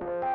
아